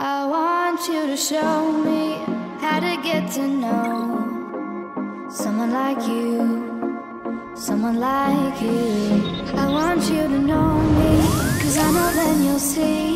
I want you to show me how to get to know someone like you, someone like you. I want you to know me, cause I know then you'll see